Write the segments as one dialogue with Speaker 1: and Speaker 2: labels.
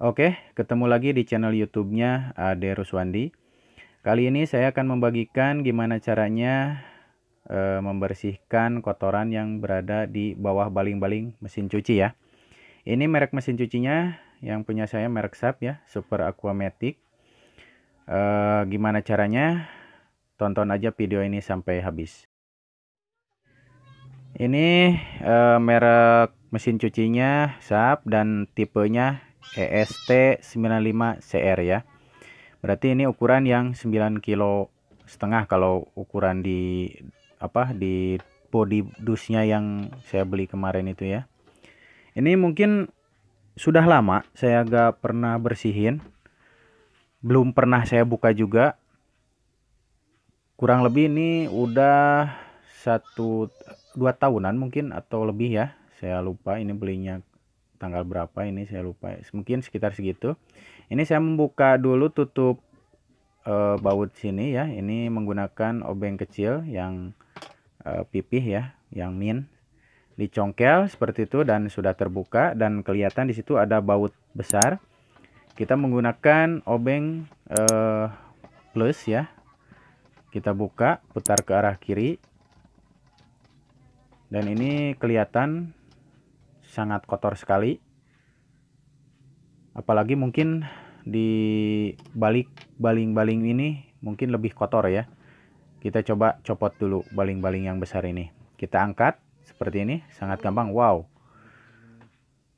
Speaker 1: Oke, ketemu lagi di channel YouTube-nya Ade Ruswandi. Kali ini saya akan membagikan gimana caranya e, membersihkan kotoran yang berada di bawah baling-baling mesin cuci ya. Ini merek mesin cucinya yang punya saya merek SAP ya, Super Aquamatic. E, gimana caranya? Tonton aja video ini sampai habis. Ini e, merek mesin cucinya SAP dan tipenya EST95CR ya. Berarti ini ukuran yang 9 kilo setengah kalau ukuran di apa di body dusnya yang saya beli kemarin itu ya. Ini mungkin sudah lama saya gak pernah bersihin. Belum pernah saya buka juga. Kurang lebih ini udah satu dua tahunan mungkin atau lebih ya. Saya lupa ini belinya tanggal berapa ini saya lupa. Mungkin sekitar segitu. Ini saya membuka dulu tutup e, baut sini ya. Ini menggunakan obeng kecil yang e, pipih ya yang min. Dicongkel seperti itu dan sudah terbuka dan kelihatan di situ ada baut besar. Kita menggunakan obeng e, plus ya. Kita buka putar ke arah kiri. Dan ini kelihatan sangat kotor sekali. Apalagi mungkin di balik baling-baling ini mungkin lebih kotor ya. Kita coba copot dulu baling-baling yang besar ini. Kita angkat seperti ini sangat gampang. Wow.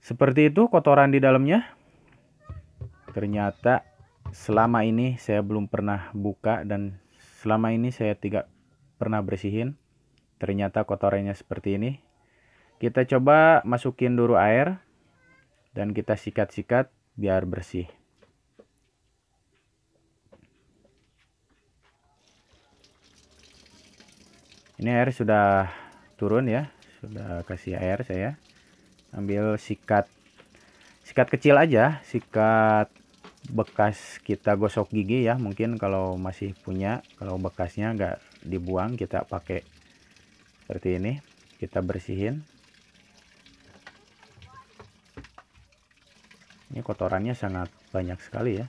Speaker 1: Seperti itu kotoran di dalamnya. Ternyata selama ini saya belum pernah buka dan selama ini saya tidak pernah bersihin. Ternyata kotorannya seperti ini kita coba masukin dulu air dan kita sikat-sikat biar bersih. Ini air sudah turun ya, sudah kasih air saya. Ambil sikat sikat kecil aja, sikat bekas kita gosok gigi ya mungkin kalau masih punya kalau bekasnya nggak dibuang kita pakai seperti ini kita bersihin ini kotorannya sangat banyak sekali ya.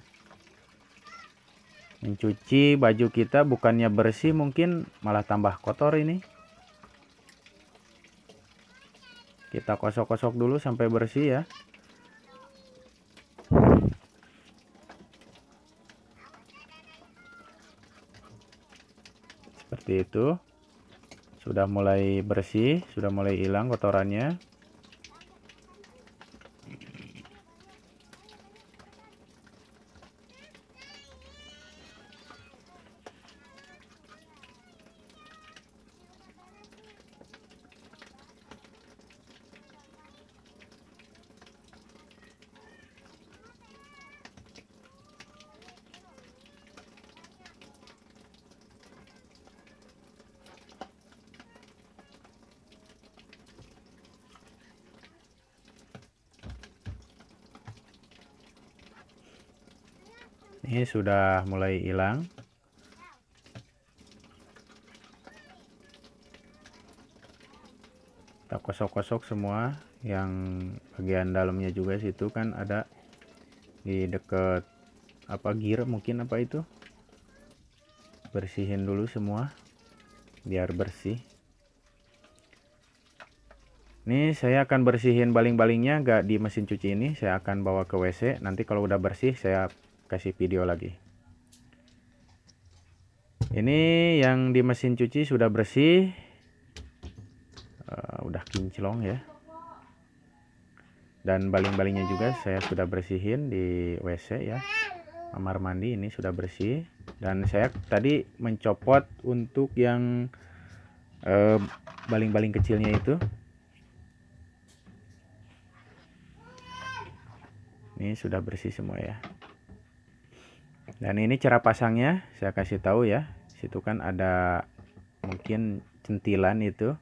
Speaker 1: Mencuci baju kita bukannya bersih mungkin malah tambah kotor ini. Kita kosok-kosok dulu sampai bersih ya. Seperti itu. Sudah mulai bersih sudah mulai hilang kotorannya ini sudah mulai hilang. Kita kosok-kosok semua. Yang bagian dalamnya juga situ kan ada di dekat apa gear mungkin apa itu? Bersihin dulu semua biar bersih. Ini saya akan bersihin baling-balingnya gak di mesin cuci ini. Saya akan bawa ke WC nanti kalau udah bersih saya kasih video lagi. Ini yang di mesin cuci sudah bersih. Uh, udah kinclong ya. Dan baling-balingnya juga saya sudah bersihin di WC ya. Kamar mandi ini sudah bersih. Dan saya tadi mencopot untuk yang eh, baling-baling uh, kecilnya itu. Ini sudah bersih semua ya dan ini cara pasangnya saya kasih tahu ya. Situ kan ada mungkin centilan itu.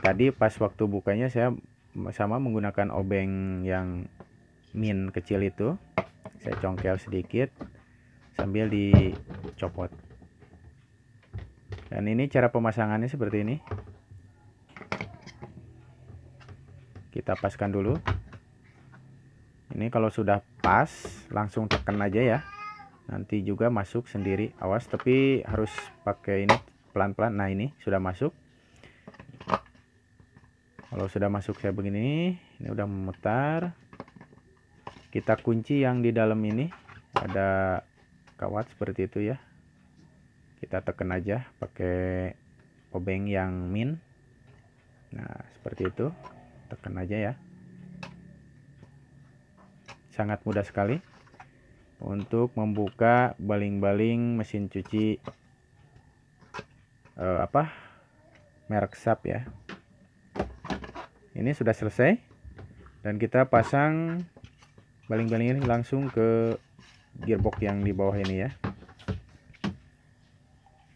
Speaker 1: Tadi pas waktu bukanya saya sama menggunakan obeng yang min kecil itu saya congkel sedikit sambil dicopot. Dan ini cara pemasangannya seperti ini. Kita paskan dulu. Ini kalau sudah pas langsung tekan aja ya nanti juga masuk sendiri. Awas tapi harus pakai ini pelan-pelan. Nah ini sudah masuk. Kalau sudah masuk saya begini ini udah memutar. Kita kunci yang di dalam ini. Ada kawat seperti itu ya. Kita tekan aja pakai obeng yang min. Nah seperti itu. Tekan aja ya. Sangat mudah sekali untuk membuka baling-baling mesin cuci uh, apa merek SAP ya. Ini sudah selesai dan kita pasang baling-baling ini langsung ke gearbox yang di bawah ini ya.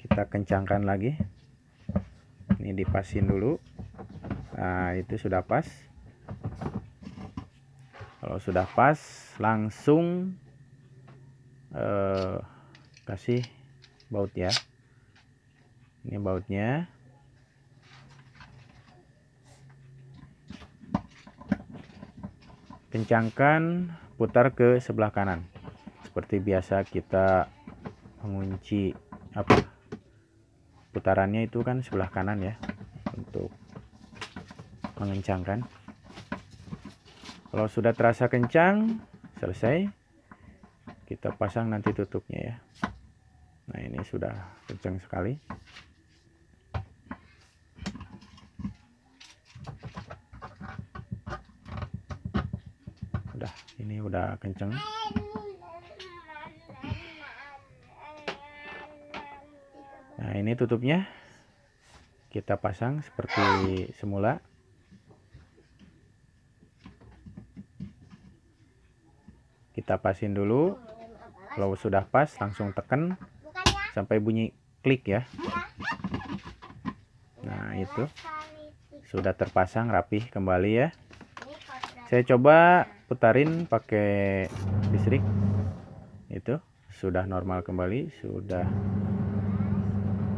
Speaker 1: Kita kencangkan lagi. Ini dipasin dulu. Nah itu sudah pas. Kalau sudah pas langsung eh, kasih baut ya. Ini bautnya. Kencangkan putar ke sebelah kanan. Seperti biasa kita mengunci apa putarannya itu kan sebelah kanan ya untuk mengencangkan. Kalau sudah terasa kencang, selesai. Kita pasang nanti tutupnya ya. Nah, ini sudah kencang sekali. Udah, ini udah kencang. Nah, ini tutupnya. Kita pasang seperti semula. kita pasin dulu kalau sudah pas langsung tekan sampai bunyi klik ya. Nah itu. Sudah terpasang rapih kembali ya. Saya coba putarin pakai listrik. Itu. Sudah normal kembali sudah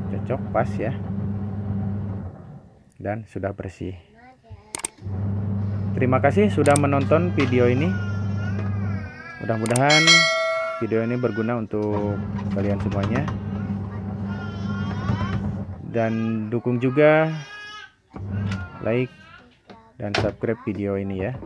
Speaker 1: cocok pas ya. Dan sudah bersih. Terima kasih sudah menonton video ini. Mudah-mudahan video ini berguna untuk kalian semuanya. Dan dukung juga like dan subscribe video ini ya